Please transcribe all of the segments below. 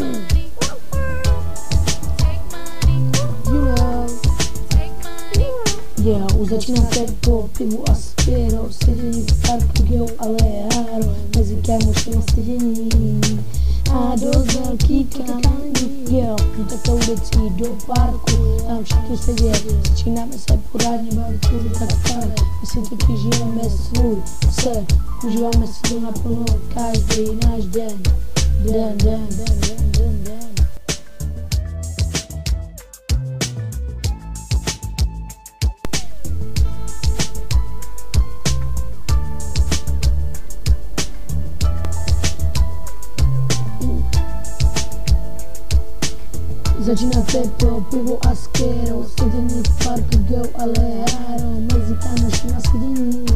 money. Už začínám tempo, pivu a spiro, sedění v parku, jo, ale jaro, mezi kámošem a sedění. A dost velký kandy, jo, jdete ulicí do parku, tam všichni sedě, začínáme se pořádně bavit, kudy tak fajn, my si totiž žijeme svůj se, užíváme si to naplno. Každý náš den, den, den, den. Začíná teplo, pivo a skero Sedění v parku, go ale haro Mezi kámoši na sedění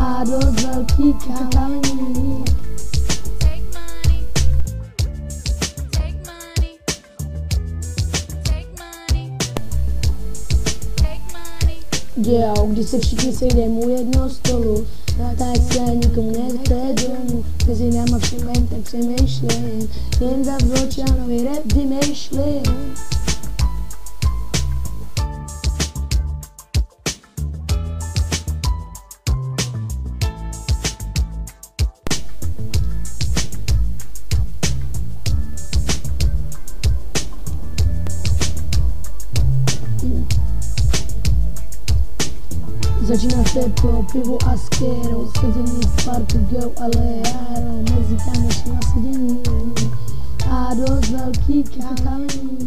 A dost velký kakání Yeah, když se všichni sejdeme u jednoho stolu, tak se nikomu nechce domů. Mezi náma všem jen tak přemýšlím, jen za vločanový rap vymýšlím. Začíná teplo, pivo a skero Sedění v parku, go ale jaro Mezi kámoši na sedění. A dost velký kamení